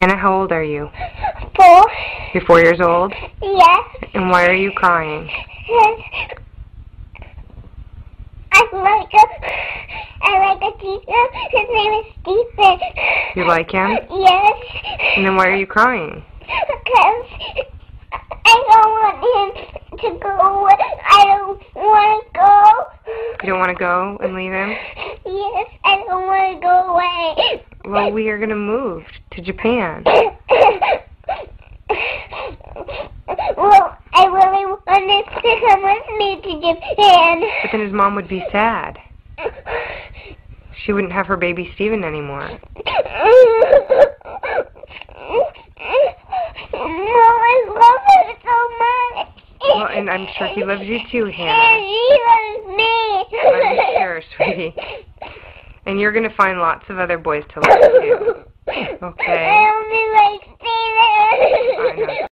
Anna, how old are you? Four. You're four years old? Yes. And why are you crying? Yes. I like a, I like a teacher. His name is Steven. You like him? Yes. And then why are you crying? Because I don't want him to go. I don't want to go. You don't want to go and leave him? Yes, I don't want to go away. Well, we are going to move to Japan. well, I really wanted to come with me to Japan. But then his mom would be sad. She wouldn't have her baby Steven anymore. No, I love him so much. Well, and I'm sure he loves you too, And Hanna. he loves me. I'm sure, sweetie. And you're going to find lots of other boys to love too. Okay. I only like